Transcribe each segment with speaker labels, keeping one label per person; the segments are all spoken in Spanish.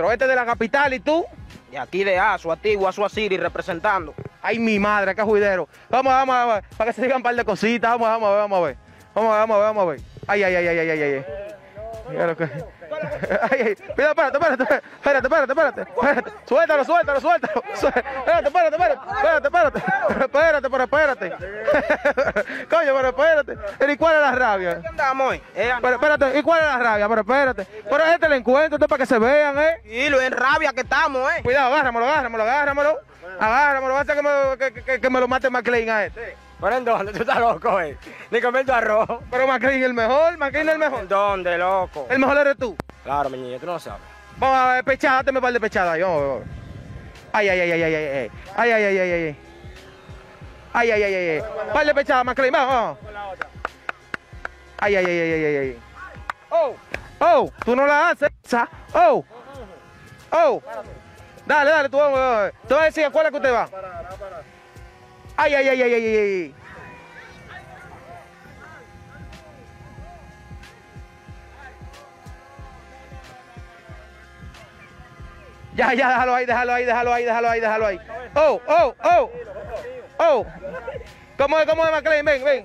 Speaker 1: Pero este de la capital y tú.
Speaker 2: Y aquí de Aso, a ti, Guaso City, representando.
Speaker 1: Ay, mi madre, qué juidero. Vamos, vamos, vamos, para que se digan un par de cositas. Vamos, vamos, vamos a ver. Vamos, vamos, vamos a ver. Ay, ay, ay, ay, ay, ay, ay. Ay, ay, mira, espérate, espérate, espérate, espérate, espérate, espérate. Suéltalo, suéltalo, suéltalo. Sué- Espérate, espérate, espérate, espérate, espérate. Pero espérate, pero espérate. Coño, pero espérate. ¿y cuál es la rabia?
Speaker 2: ¿Qué andamos hoy? Eh,
Speaker 1: Pero espérate, ¿y cuál es la rabia? Pero espérate. Pero este el encuentro, esto es para que se vean, ¿eh?
Speaker 2: y lo en rabia que estamos, ¿eh?
Speaker 1: Cuidado, agárramelo, agárramelo, agárramelo. Agárramelo, basta que me, que, que- que me lo mate McLean a este.
Speaker 2: ¿Pero en dónde? Tú estás loco, ¿eh? Ni comiendo arroz.
Speaker 1: Pero McLean el mejor, McLean el mejor.
Speaker 2: ¿En dónde, loco?
Speaker 1: El mejor eres tú.
Speaker 2: Claro, mi niño, tú no sabes.
Speaker 1: Vamos a ver, pechada, dame un par de pechadas ahí, vamos vamos. Ay, ay, ay, ay, ay, ay, ay, ay, ay, ay, ay, ay. Ay, ay, ay, ay, ay. Par de pechadas, McLean, vamos, vamos. Ay, ay, ay, ay, ay, ay, ay. Oh, oh, tú no la haces, esa. Oh, oh. Dale, dale, tú vamos, vamos a ver. Te voy a decir a cuál es que usted va. Ay, ay, ay, ay, ay, ay, Ya, ya, déjalo ahí, déjalo ahí, déjalo ahí, déjalo ahí, déjalo ahí. Oh, oh, oh. Oh. ¿Cómo es, cómo es, McLean? Ven, ven.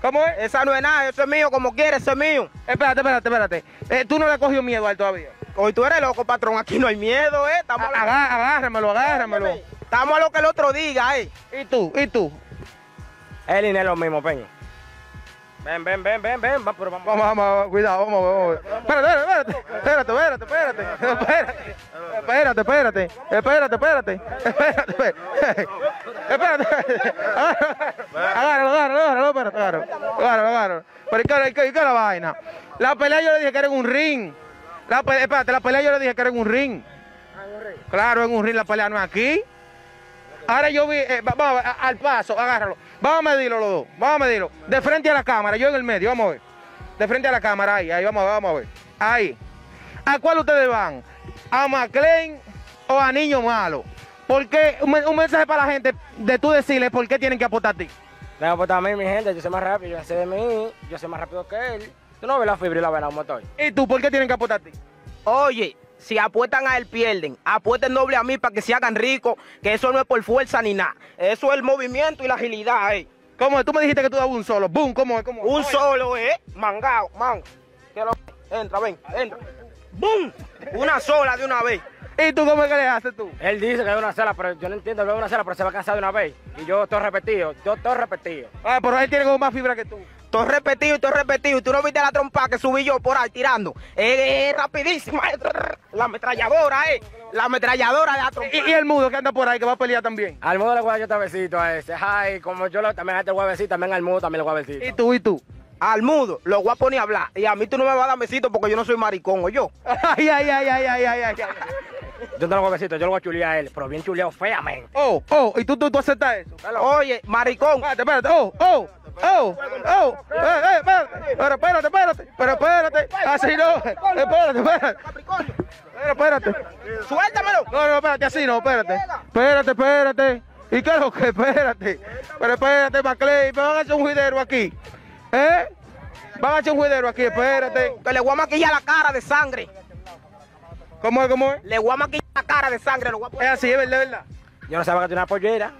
Speaker 1: ¿Cómo es?
Speaker 2: Esa no es nada, eso es mío, como quieras, eso es mío.
Speaker 1: Espérate, espérate, espérate. Eh, tú no le has cogido miedo a él todavía.
Speaker 2: Hoy tú eres loco, patrón, aquí no hay miedo, ¿eh? Estamos a lo-
Speaker 1: Agá- agárramelo, agárramelo.
Speaker 2: Estamos a lo que el otro diga, ¿eh?
Speaker 1: ¿Y tú? ¿Y tú?
Speaker 2: Él y es lo mismo, peño. Ven, ven, ven, ven, ven, va, pero vamos.
Speaker 1: Vamos, vamos, vamos, cuidado, vamos, vamos. Espérate, espérate, espérate, espérate, espérate, espérate. Espérate, espérate, espérate, espérate, espérate, espérate. Agárralo, agárralo, agárralo, espérate, agárralo. Agárralo, agárralo. Pero ¿y qué, la vaina? La pelea yo le dije que era en un ring. La pelea, espérate, la pelea yo le dije que era en un ring. Claro, en un ring la pelea no es aquí. Ahora yo vi, eh, va- vamos al paso, agárralo. Vamos a medirlo los dos, vamos a medirlo. De frente a la cámara, yo en el medio, vamos a ver. De frente a la cámara, ahí, ahí, vamos a ver, vamos a ver. Ahí. ¿A cuál ustedes van? ¿A McLean o a Niño Malo? ¿Por qué? Un, un mensaje para la gente de tú decirle por qué tienen que apostar a ti.
Speaker 2: Déjame apostar a mí, mi gente, yo soy más rápido, yo sé de mí, yo soy más rápido que él. Tú no ves la fibra y la vena como estoy.
Speaker 1: ¿Y tú por qué tienen que apostar a ti?
Speaker 2: Oye, si apuestan a él, pierden. Apuesten doble a mí para que se hagan ricos, que eso no es por fuerza ni nada. Eso es el movimiento y la agilidad, eh.
Speaker 1: ¿Cómo es? Tú me dijiste que tú dabas un solo. ¡Boom! ¿Cómo es? ¿Cómo es?
Speaker 2: Un solo, eh. Mangao, man. Entra, ven, entra. ¡Bum! Una sola de una vez.
Speaker 1: ¿Y tú cómo es que le haces tú?
Speaker 2: Él dice que es una sola, pero yo no entiendo, es una sola, pero se va a cansar de una vez. Y yo estoy repetido, yo estoy repetido.
Speaker 1: Ah, pero él tiene como más fibra que tú.
Speaker 2: Estoy repetido, estoy repetido. ¿Tú no viste la trompa que subí yo por ahí tirando? Es, es rapidísima. La ametralladora, eh. La ametralladora de la trompa.
Speaker 1: Y, y el mudo que anda por ahí que va a pelear también.
Speaker 2: Al mudo le voy a dar yo besito a ese. Ay, como yo lo, también a este besito, también al mudo también le voy a besito.
Speaker 1: ¿Y tú? ¿Y tú?
Speaker 2: Al mudo lo voy a poner a hablar. Y a mí tú no me vas a dar besito porque yo no soy maricón, o yo.
Speaker 1: Ay, ay, ay, ay, ay, ay, ay.
Speaker 2: Yo no le voy a besito, yo lo voy a chulear a él. Pero bien chuleado feamente.
Speaker 1: Oh, oh, ¿y tú, tú, tú aceptas eso?
Speaker 2: Oye, maricón.
Speaker 1: Espérate, espérate, oh, oh, oh, oh, eh, eh, espérate, pero espérate, espérate, pero espérate, así no, espérate, espérate, pero espérate,
Speaker 2: Suéltamelo.
Speaker 1: no, no, espérate, así no, espérate, espérate, espérate, y qué es lo que, espérate, pero espérate, Maclay, me van a hacer un juidero aquí, ¿eh? Van a hacer un juidero aquí, espérate,
Speaker 2: Que le voy a maquillar la cara de sangre.
Speaker 1: ¿cómo es, cómo es?
Speaker 2: Le voy a maquillar la cara de sangre. Lo voy a
Speaker 1: Es así, es verdad, es verdad.
Speaker 2: Yo no sabía que tenía una pollera.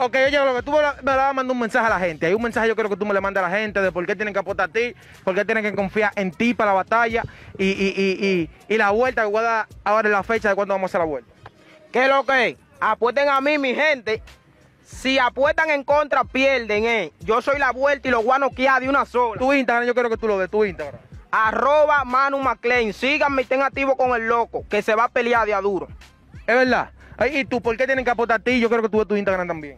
Speaker 1: Ok, oye, lo que tú me la- me le vas a mandar un mensaje a la gente. Hay un mensaje yo creo que tú me le mandas a la gente de por qué tienen que apostar a ti, por qué tienen que confiar en ti para la batalla y, y, y, y, y la vuelta que voy a dar ahora en la fecha de cuándo vamos a hacer la vuelta.
Speaker 2: ¿Qué es lo que es? Apuesten a mí, mi gente. Si apuestan en contra, pierden, eh. Yo soy la vuelta y los voy a noquear de una sola.
Speaker 1: Tu Instagram, yo creo que tú lo de tu Instagram.
Speaker 2: Arroba Manu McLean. Síganme y estén activos con el loco, que se va a pelear de a duro.
Speaker 1: Es verdad. Ay, ¿Y tú por qué tienen que apostar a ti? Yo creo que tú de tu Instagram también.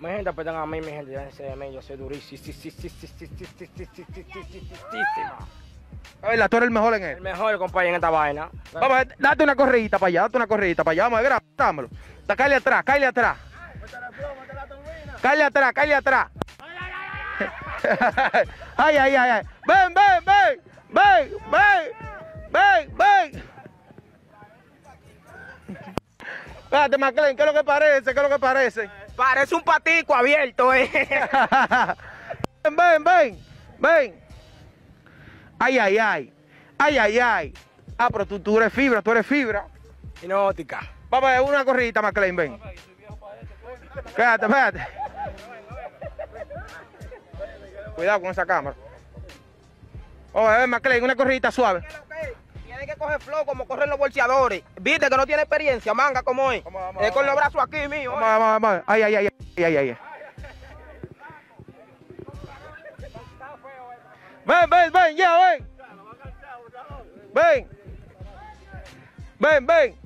Speaker 2: Mi gente, apuestan a mí, mi gente. Ya sé de mí, yo soy durísimo.
Speaker 1: Es verdad, tú eres el mejor en
Speaker 2: El
Speaker 1: él.
Speaker 2: mejor, compadre, en esta vaina.
Speaker 1: Vamos, a ver, date una corridita para allá, date una corridita para allá. Vamos a ver, dámelo. Cállate atrás, cállate atrás. Cállate atrás, cállate atrás. ay, ay, ay, ay. Ven, ven, ven. Ven, ven. Ven, ven. Espérate, McLean, ¿qué es lo que parece? ¿Qué es lo que parece?
Speaker 2: Parece un patico abierto, eh.
Speaker 1: ven, ven, ven. Ven. Ay, ay, ay. Ay, ay, ay. Ah, pero tú, tú eres fibra, tú eres fibra.
Speaker 2: Hipnótica.
Speaker 1: Vamos a ver una corridita, McLean, ven. Espérate, espérate. Cuidado con esa cámara. Oye, a ver, McLean, una corridita suave.
Speaker 2: Tiene que coger flow como corren los bolseadores. Viste que no tiene experiencia, manga como es.
Speaker 1: Vamos, vamos,
Speaker 2: es con los brazos aquí, mío.
Speaker 1: Vamos, vamos, vamos. Ay, ay, ay, ay, ay, ay. Ven, ven, ven, ya, ven. Ven. Ven, ven.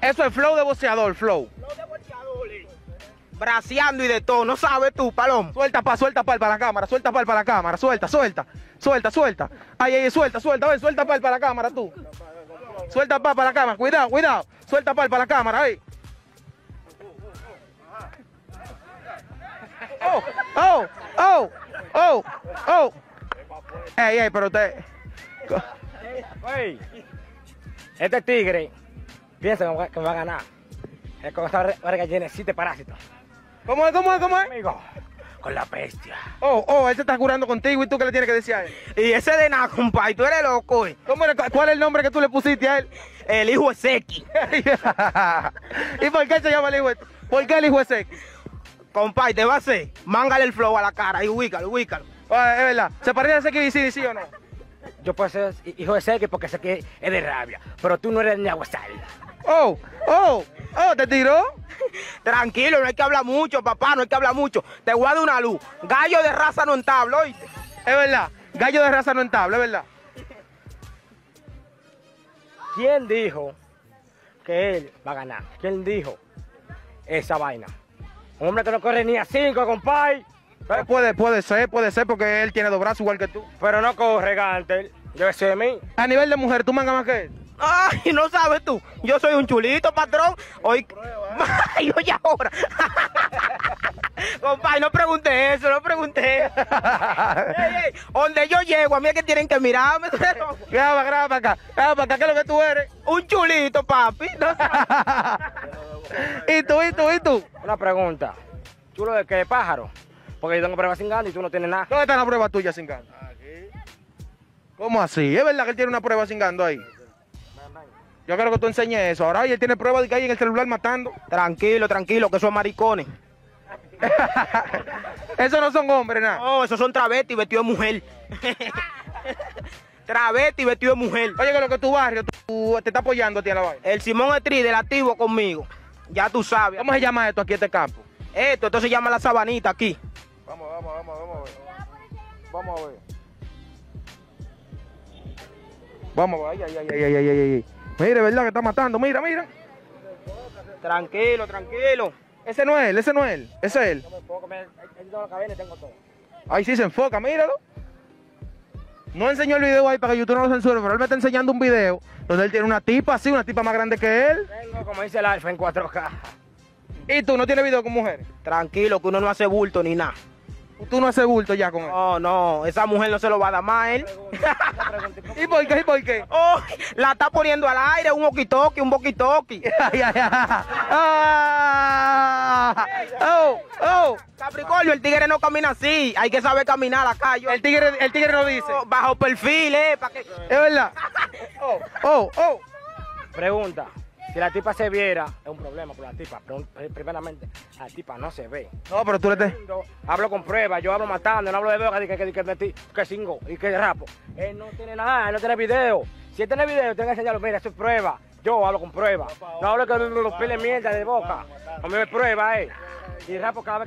Speaker 1: Eso es flow de boxeador, flow.
Speaker 2: Flow de bolseadores. Braceando y de todo, no sabes tú, palom.
Speaker 1: Suelta pa, suelta pal para la cámara, suelta pal para la cámara, suelta, suelta, suelta, suelta. Ay, ay, suelta, suelta, ven, suelta pal para la cámara tú. Suelta pal para la cámara, cuidado, cuidado. Suelta pal para la cámara, ahí. Oh, oh, oh, oh, oh. Ey, ey, pero usted.
Speaker 3: Oye, este tigre piensa que me va- a ganar. Es con esta verga llena de siete parásitos.
Speaker 1: ¿Cómo es, cómo es, cómo es?
Speaker 3: Amigo, con la bestia.
Speaker 1: Oh, oh, él se está curando contigo y tú qué le tienes que decir a él.
Speaker 2: Y ese de nada, compadre, tú eres loco, eh.
Speaker 1: ¿Cómo era- ¿Cuál es el nombre que tú le pusiste a él?
Speaker 2: El hijo es Seki.
Speaker 1: ¿Y por qué se llama el hijo? de- ¿Por qué el hijo es ese?
Speaker 2: Compadre, te va a hacer. Mángale el flow a la cara y ubícalo, ubícalo.
Speaker 1: Ah, es verdad. ¿Se parece a Seki Vicini, sí o no?
Speaker 3: Yo puedo ser hijo de Seki porque sé que es de rabia, pero tú no eres ni aguasal.
Speaker 1: Oh, oh, oh, ¿te tiró?
Speaker 2: Tranquilo, no hay que hablar mucho, papá, no hay que hablar mucho. Te voy a dar una luz. Gallo de raza no entablo, ¿oíste?
Speaker 1: Es verdad. Gallo de raza no entable, es verdad.
Speaker 3: ¿Quién dijo que él va a ganar? ¿Quién dijo esa vaina? Un hombre que no corre ni a cinco, compadre.
Speaker 1: Eh, Puede, puede ser, puede ser porque él tiene dos brazos igual que tú.
Speaker 3: Pero no corre, Gantel. Debe ser de mí.
Speaker 1: A nivel de mujer, tú mangas más que él.
Speaker 2: Ay, no sabes tú. Yo soy un chulito, patrón. Hoy. Ay, oye ahora. Compadre, no pregunté eso, no. Ey, ey, donde yo llego, a mí es que tienen que mirarme.
Speaker 1: Graba, graba para acá. Graba para acá, ¿qué es lo que tú eres?
Speaker 2: Un chulito, papi. No.
Speaker 1: ¿Y tú, y tú, y tú?
Speaker 3: Una pregunta. ¿Chulo de qué? ¿Pájaro? Porque yo tengo pruebas sin ganas y tú no tienes nada.
Speaker 1: ¿Dónde está la prueba tuya sin gando? ¿Cómo así? ¿Es verdad que él tiene una prueba sin gando ahí? Yo quiero que tú enseñes eso. Ahora y él tiene prueba de que hay en el celular matando.
Speaker 2: Tranquilo, tranquilo, que son maricones.
Speaker 1: Esos no son hombres, nada.
Speaker 2: No, esos son travestis vestidos de mujer. travesti vestido de mujer.
Speaker 1: Oye, que lo que tu barrio tú, te está apoyando a ti a la vaina.
Speaker 2: El Simón Estri del activo conmigo. Ya tú sabes.
Speaker 1: ¿Cómo se llama esto aquí, este campo?
Speaker 2: Esto, esto se llama la sabanita aquí.
Speaker 1: Vamos, vamos, vamos, vamos a ver. Vamos a ver. Vamos. Ay, ay, ay, ay, ay, ay, ay. Mire, ¿verdad que está matando? Mira, mira.
Speaker 2: Tranquilo, tranquilo.
Speaker 1: Ese no es él, ese no es él. Ese es él.
Speaker 3: Ahí
Speaker 1: sí se enfoca, míralo. No enseñó el video ahí para que YouTube no lo censure, pero él me está enseñando un video donde él tiene una tipa así, una tipa más grande que él.
Speaker 3: Tengo, como dice el Alfa, en 4K.
Speaker 1: Y tú no tienes video con mujeres.
Speaker 2: Tranquilo, que uno no hace bulto ni nada.
Speaker 1: Tú no haces bulto ya con él.
Speaker 2: No, no, esa mujer no se lo va a dar más a él.
Speaker 1: ¿Y por qué? ¿Y por qué?
Speaker 2: Oh, la está poniendo al aire, un okitoki, un
Speaker 1: ay. Ah. Oh, oh.
Speaker 2: Capricornio, el tigre no camina así. Hay que saber caminar acá. Yo,
Speaker 1: El tigre, el tigre no dice.
Speaker 2: bajo perfil, eh, que.
Speaker 1: Es verdad. Oh, oh, oh.
Speaker 3: Pregunta. Si la tipa se viera, es un problema con la tipa. Pero eh, primeramente, la tipa no se ve.
Speaker 1: No, pero tú le te...
Speaker 3: Hablo con pruebas, yo hablo matando, no hablo de boca, que, que, que, que, que cingo y que rapo. Él no tiene nada, él no tiene video. Si él tiene video, tengo que enseñarlo, mira, eso es prueba. Yo hablo con pruebas. No hablo que los pile mierda de boca. A mí me prueba, eh. Y rapo cada vez que